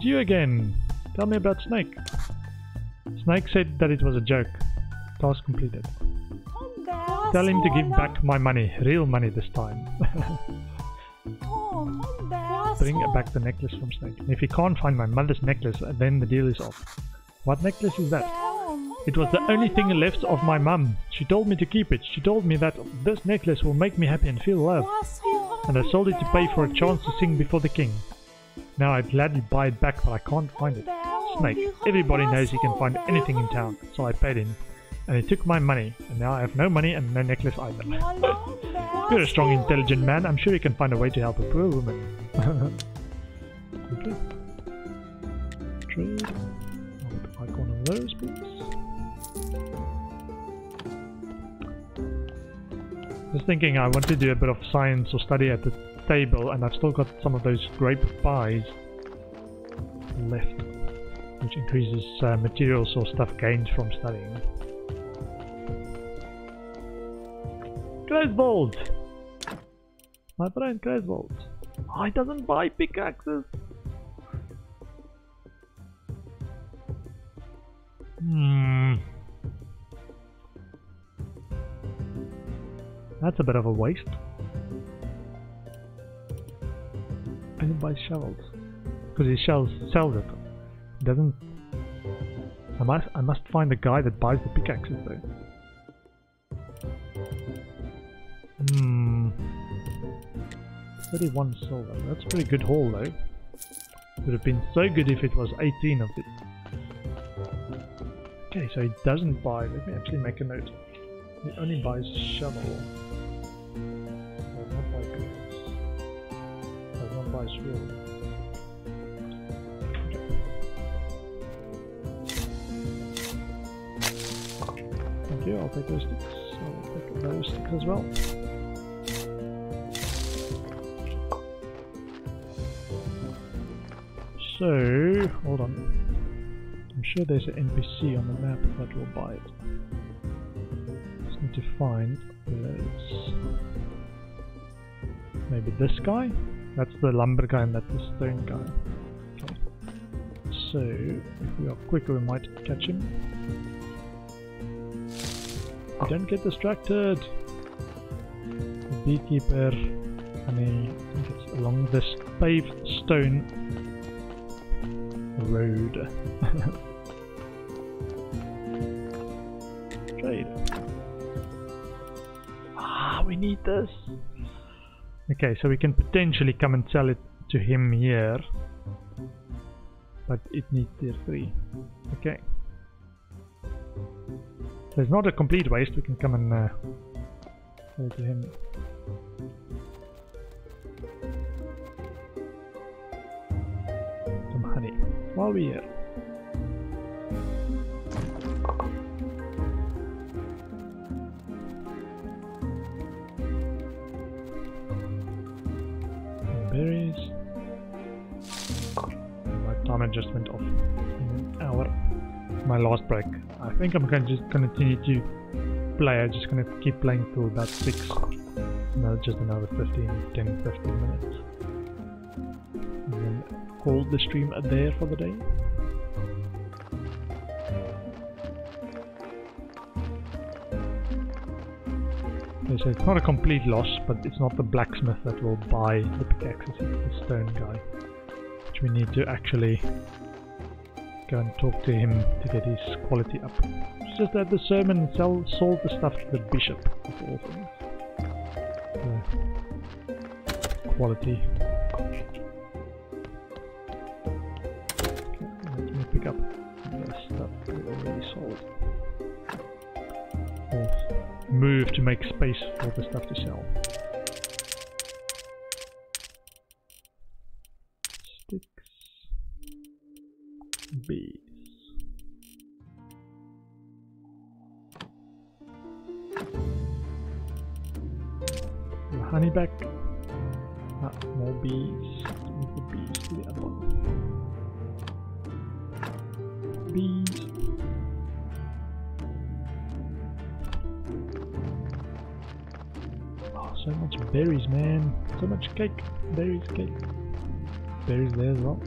You again. Tell me about Snake. Snake said that it was a joke. Task completed. Tell him to give back my money. Real money this time. Bring back the necklace from Snake. If he can't find my mother's necklace, then the deal is off. What necklace is that? It was the only thing left of my mum. She told me to keep it. She told me that this necklace will make me happy and feel love. And I sold it to pay for a chance to sing before the king. Now I'd gladly buy it back, but I can't find it. Snake. Everybody knows he can find anything in town, so I paid him. And he took my money, and now I have no money and no necklace either. You're a strong, intelligent man. I'm sure you can find a way to help a poor woman. okay. Trade. I would like one of those, please. Just thinking I want to do a bit of science or study at the table and I've still got some of those grape pies left which increases uh, materials or stuff gained from studying. Kreisbold! My friend Kreisbold. Oh, he doesn't buy pickaxes! Hmm. That's a bit of a waste. I didn't buy shovels. Because he sells, sells it. He doesn't... I must, I must find the guy that buys the pickaxes though. Hmm. 31 silver. That's pretty good haul though. Would have been so good if it was 18 of it. Okay, so he doesn't buy. Let me actually make a note. He only buys shovel. Okay. Thank you, I'll take those sticks. I'll take those sticks as well. So, hold on. I'm sure there's an NPC on the map that will buy it. Just need to find this. Maybe this guy? That's the lumber guy and that's the stone guy. Okay. So, if we are quick we might catch him. Don't get distracted! The beekeeper, I think it's along this paved stone road. Trade. Ah, we need this. Okay, so we can potentially come and sell it to him here. But it needs tier 3. Okay. So it's not a complete waste, we can come and uh, sell it to him. Some honey. While we're here. Adjustment of mm, an hour. My last break. I think I'm gonna just continue to play. I'm just gonna keep playing till about six. No, just another 15, 10, 15 minutes. And then call the stream there for the day. So it's not a complete loss, but it's not the blacksmith that will buy the pickaxes, it's the stone guy. Which we need to actually go and talk to him to get his quality up. It's just that the sermon and sell, sold the stuff to the bishop, of all things. The quality. Okay, let me pick up the stuff we already sold or move to make space for the stuff to sell. Oh, so much berries, man. So much cake. Berries, cake. Berries there as well.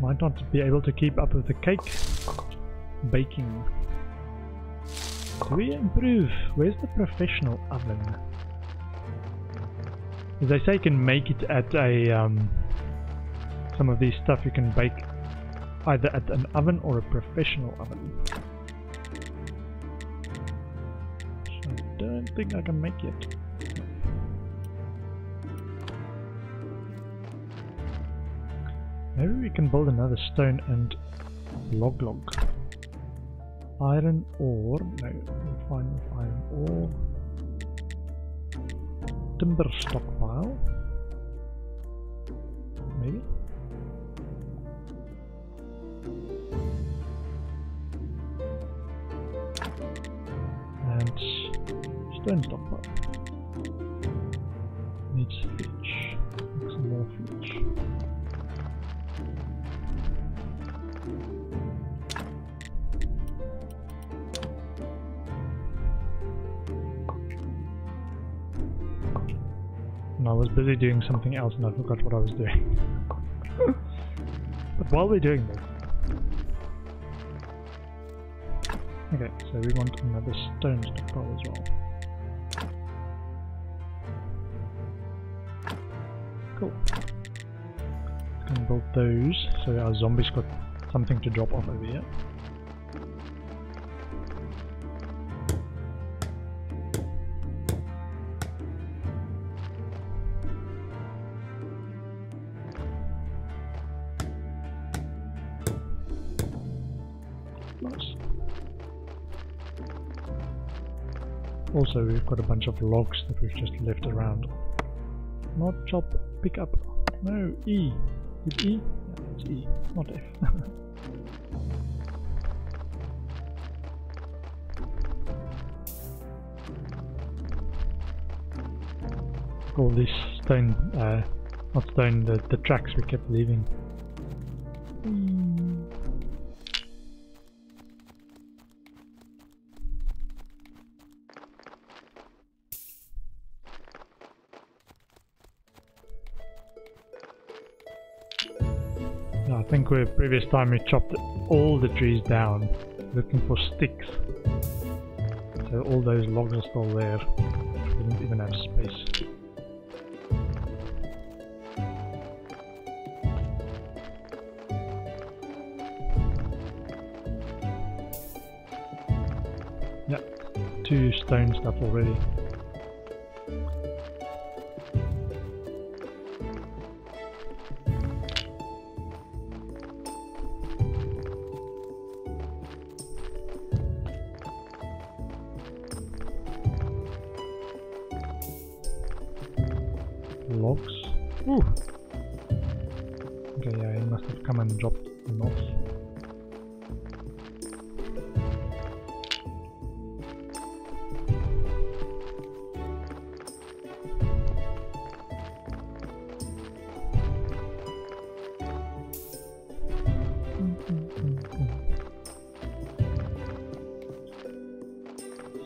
Might not be able to keep up with the cake baking. Do we improve? Where's the professional oven? As I say, you can make it at a... Um, some of these stuff you can bake either at an oven or a professional oven. Don't think I can make it. Maybe we can build another stone and log log. Iron ore, no, I'm iron ore. Timber stockpile. Busy doing something else and I forgot what I was doing. but while we're doing this... Okay, so we want another stone stockpile as well. Cool. Can build those so our zombies got something to drop off over here. Also, we've got a bunch of logs that we've just left around. Not chop, pick up. No, E. Is E? Yeah, it's E, not F. All this stone, uh, not stone, the, the tracks we kept leaving. Mm. I think we previous time we chopped all the trees down, looking for sticks. So all those logs are still there. We didn't even have space. Yep, two stone stuff already. Logs. Ooh. Okay, yeah, he must have come and dropped them off.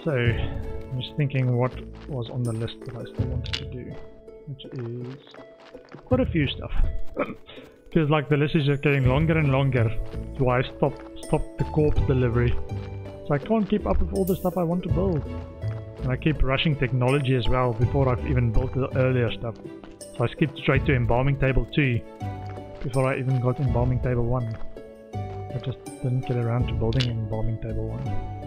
So, I'm just thinking what was on the list that I still wanted to do which is quite a few stuff. Feels like the list is just getting longer and longer. Why I stopped stopped the corpse delivery. So I can't keep up with all the stuff I want to build. And I keep rushing technology as well before I've even built the earlier stuff. So I skipped straight to embalming table 2 before I even got embalming table 1. I just didn't get around to building embalming table 1.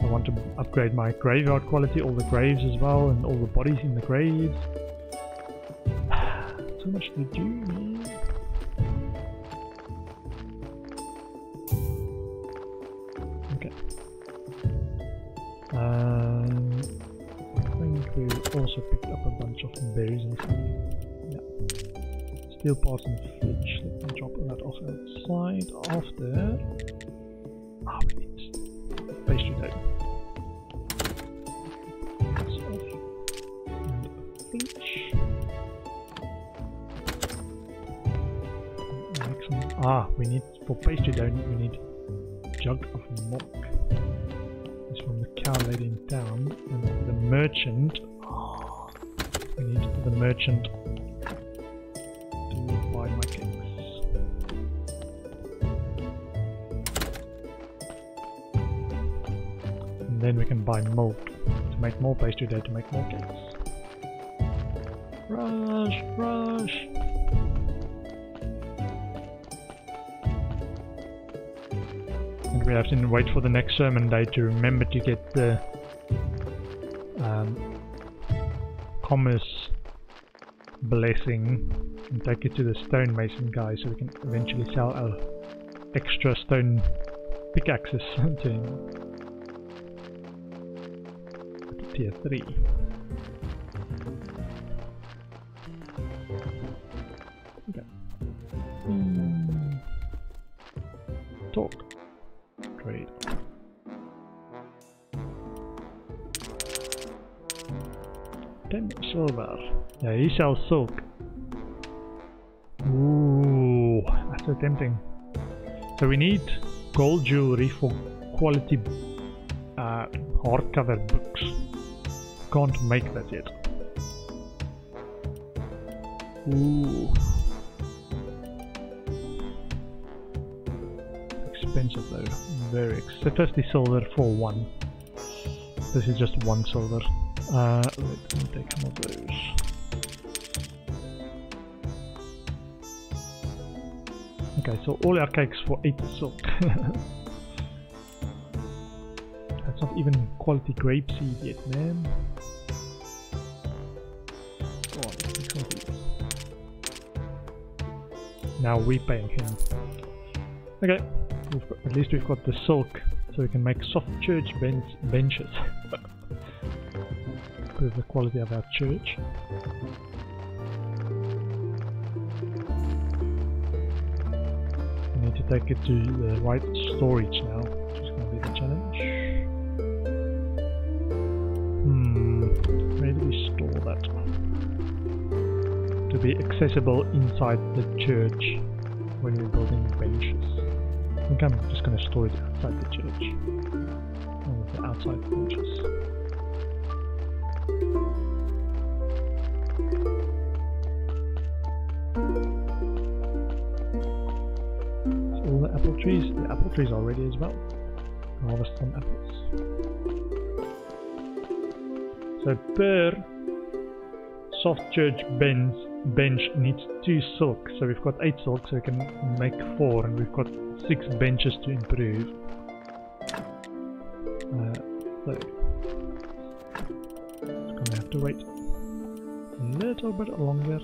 I want to upgrade my graveyard quality, all the graves as well, and all the bodies in the graves. Too much to do. Okay. Um, I think we also picked up a bunch of berries and stuff. Yeah. Steel parts and flitch. Let me drop that off outside after. Ah, we need pastry dough. Maximum. Ah, we need, for pastry dough, we need jug of milk. It's from the cow lady in town. And the merchant. Ah, we need the merchant to buy my cakes. And then we can buy milk to make more pastry dough to make more cakes. Rush, rush! We have to wait for the next sermon day to remember to get the um, commerce blessing and take it to the stonemason guy so we can eventually sell our extra stone pickaxes to him. Tier 3. Silver. Yeah, he sells silk. Ooh, that's so tempting. So we need gold jewelry for quality uh, hardcover books. Can't make that yet. Ooh. Expensive though. Very expensive. 50 silver for one. This is just one silver. Uh, take some of those. Okay, so all our cakes for 8 silk. That's not even quality grape seed yet, man. Now we're paying him. Okay, at least we've got the silk, so we can make soft church bench benches. Improve the quality of our church. We need to take it to the right storage now, which is going to be the challenge. Hmm, where do we store that? To be accessible inside the church when we're building benches. I think I'm just going to store it outside the church. All of the outside benches. Trees, the apple trees already as well. Harvest some apples. So per soft church bench bench needs two silk. So we've got eight silk, so we can make four, and we've got six benches to improve. Uh, so it's gonna have to wait a little bit longer.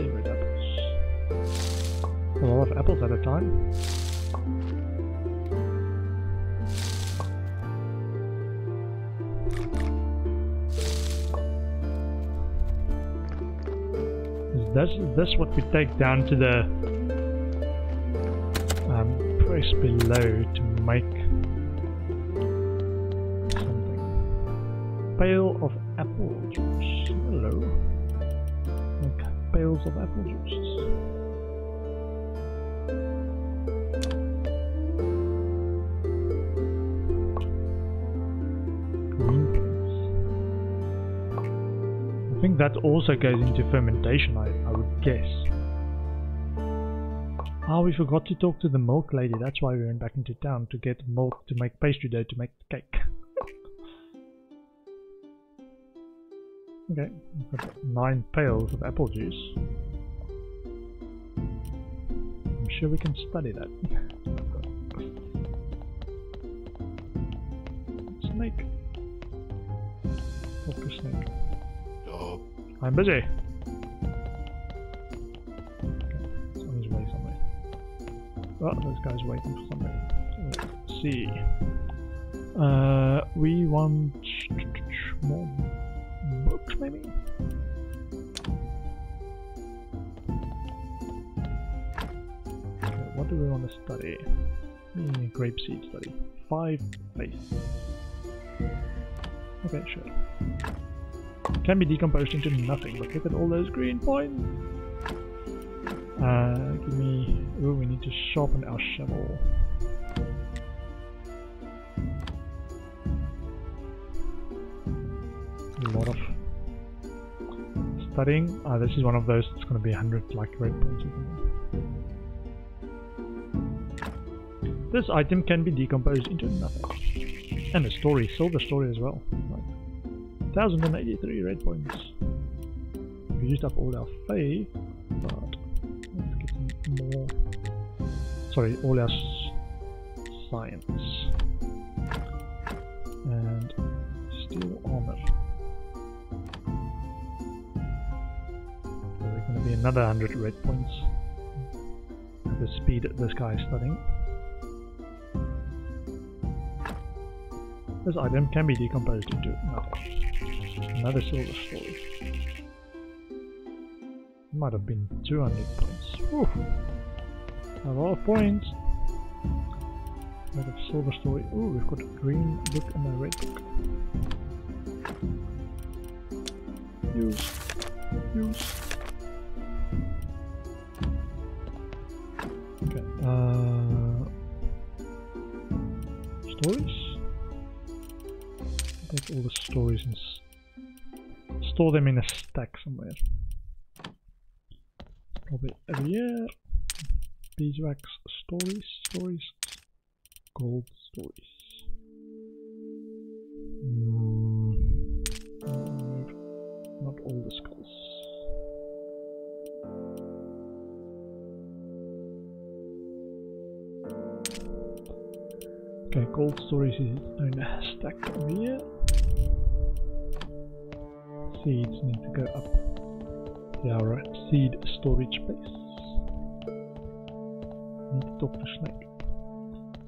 30 red apples. A lot of apples at a time. Is this, this what we take down to the um, press below to that also goes into fermentation, I, I would guess. Ah, we forgot to talk to the milk lady, that's why we went back into town to get milk to make pastry dough to make the cake. okay, nine pails of apple juice. I'm sure we can study that. I'm busy. Okay, it's on his way somewhere. Oh, this guy's waiting for somebody. Let's see. Uh, we want more books, maybe? Okay, what do we want to study? Mm, grapeseed study. Five place. Okay, sure. Can be decomposed into nothing, but look at all those green points. Uh, give me Ooh, we need to sharpen our shovel. A lot of studying. Ah, this is one of those, it's going to be 100 like red points. This item can be decomposed into nothing. And a story, silver story as well. Right. 1083 red points. We used up all our faith, but let's get more. Sorry, all our science. And steel armor. There's going to be another 100 red points. The speed that this guy is studying. This item can be decomposed into nothing. Another silver story. Might have been 200 points. Whew. A lot of points. A lot of silver story. Ooh, we've got a green book and a red book. Use. Use. Okay. Uh, stories? Take all the stories and store them in a stack somewhere. Probably over here. Beeswax stories, stories, gold stories. Mm. Not all the skulls. Okay, gold stories is own stack over here seeds need to go up to our seed storage place. Need to talk to Snake.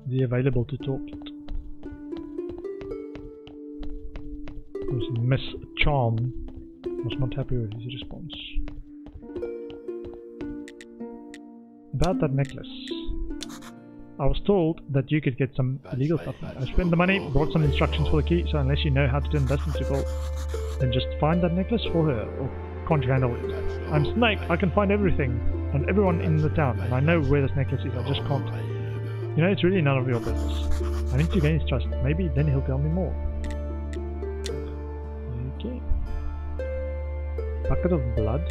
Is he available to talk yet? Because Miss Charm was not happy with his response. About that necklace. I was told that you could get some illegal stuff. I spent the money, brought some instructions for the key, so unless you know how to turn dust into gold, then just find that necklace for her, or can't you handle it? I'm Snake, I can find everything, and everyone in the town, and I know where this necklace is, I just can't. You know, it's really none of your business. I need to gain his trust, maybe then he'll tell me more. Okay. Bucket of blood.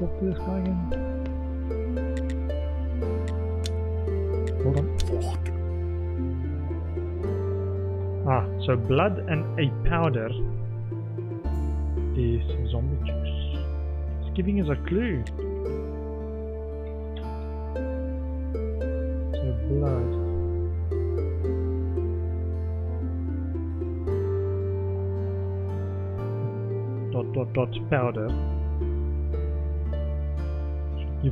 Talk to this guy again? Hold on. Ah, so blood and a powder is zombie juice. It's giving us a clue. So blood. Dot dot dot powder.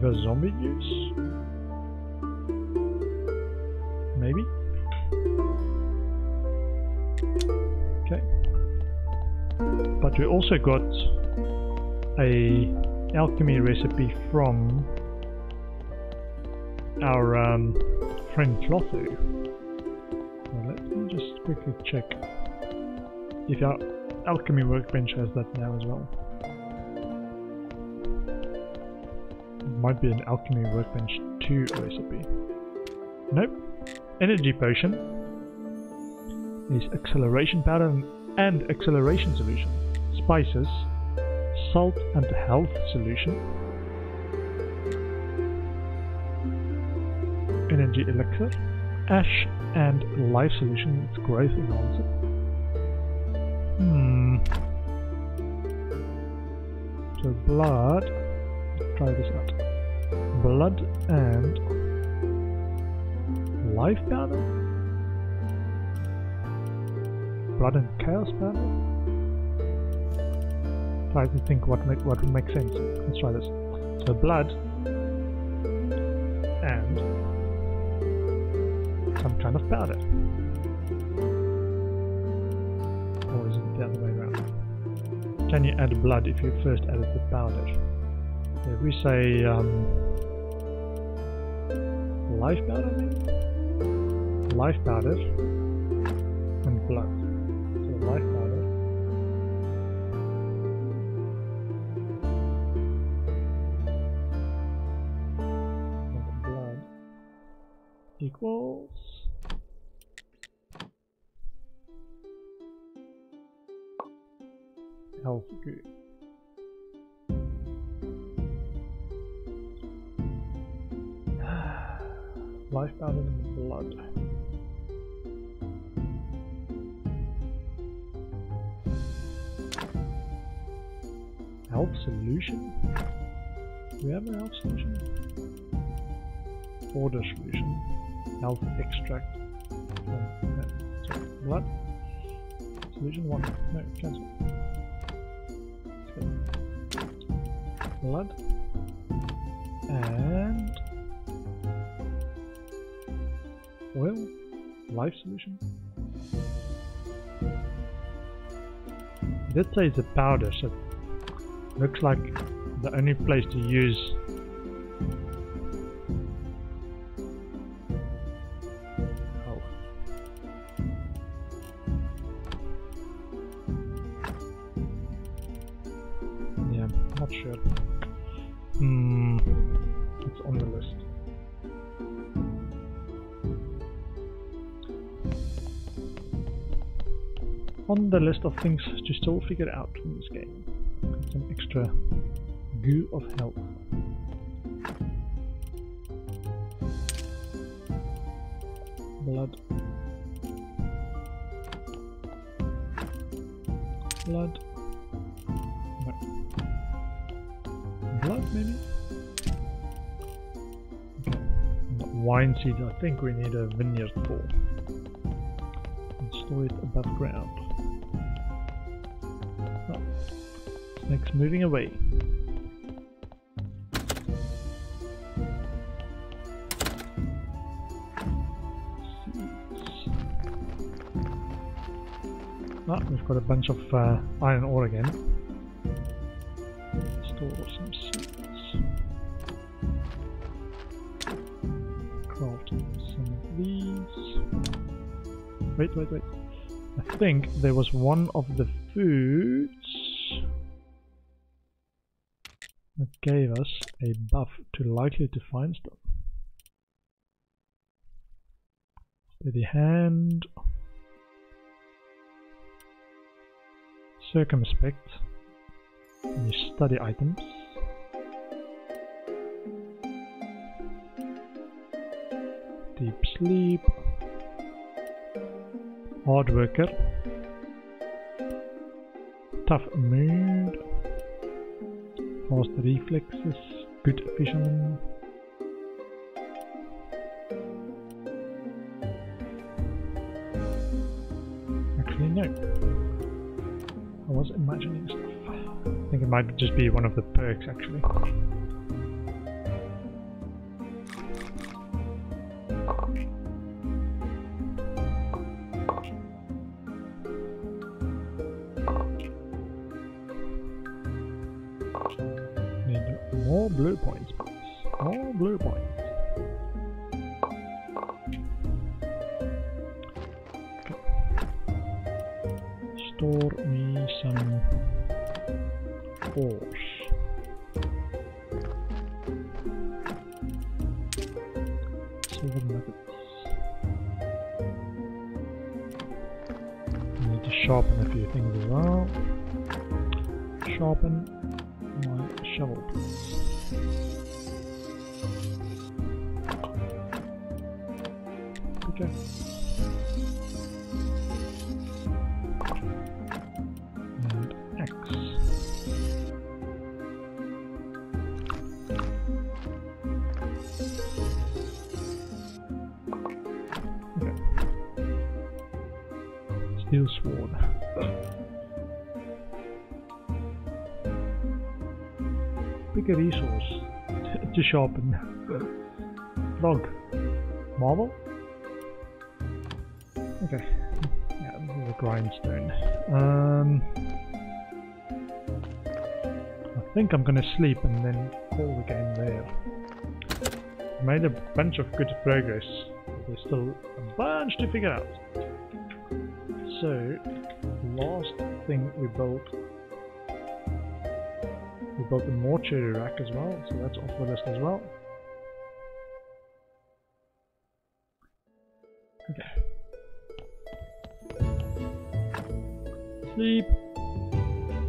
Give us zombie juice? Maybe? Okay. But we also got a alchemy recipe from our um, friend Clotho. let me just quickly check if our alchemy workbench has that now as well. Might be an alchemy workbench 2 recipe. Nope. Energy potion is acceleration powder and acceleration solution. Spices, salt and health solution. Energy elixir, ash and life solution, it's growth enhancer. Hmm. So blood, let's try this out blood and life powder? Blood and chaos powder? Try to think what make, what would make sense. Let's try this. So blood and some kind of powder. Or is it the other way around? Can you add blood if you first added the powder? If we say um, life powder maybe? life powder and blood. So life powder. and blood equals health good. Life powder and blood. Health solution? Do we have a health solution? Order solution. Health extract. From, no, blood. Solution 1. No, cancel. Blood. Life solution? It did say it's a powder, so looks like the only place to use oh. Yeah, not sure. On the list of things to still figure out in this game. Some extra goo of health. Blood. Blood. No. Blood, maybe? Okay. Wine seeds, I think we need a vineyard for. Store it above ground. Oh. Snake's moving away. Ah, we've got a bunch of uh, iron ore again. Wait, wait, wait. I think there was one of the foods that gave us a buff to likely to find stuff. Steady hand. Circumspect. You study items. Deep sleep. Hard worker. Tough mood. Fast reflexes. Good fisherman. Actually, no. I was imagining stuff. I think it might just be one of the perks, actually. More blue points, please. More blue points. Store me some ores. Silver nuggets. Need to sharpen a few things as well. Sharpen my shovel, Steel sword. Pick a resource to sharpen. Frog. Marble? Okay. Yeah, a grindstone. Um, I think I'm gonna sleep and then call the game there. Made a bunch of good progress there's still a bunch to figure out. So, last thing we built, we built a mortuary rack as well, so that's off the list as well. Okay. Sleep.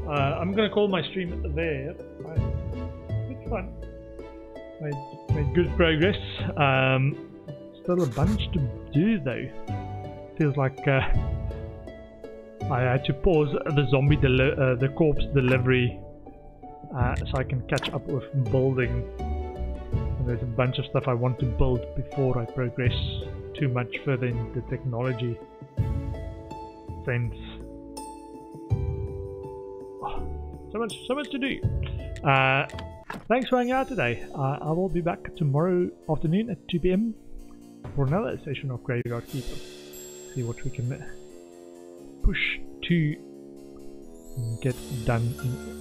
Uh, I'm gonna call my stream there. It's fun. Made, made good progress. Um, still a bunch to do though. Feels like uh, I had to pause the zombie, uh, the corpse delivery, uh, so I can catch up with building. And there's a bunch of stuff I want to build before I progress too much further in the technology sense. Oh, so much, so much to do. Uh, thanks for hanging out today. I will be back tomorrow afternoon at 2 p.m. for another session of Graveyard Keeper. See what we can push to get done in